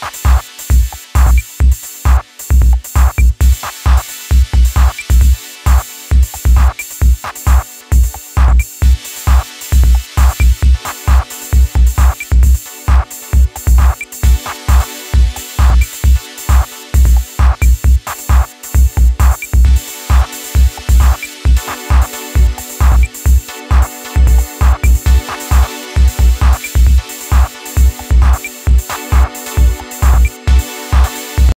Bye.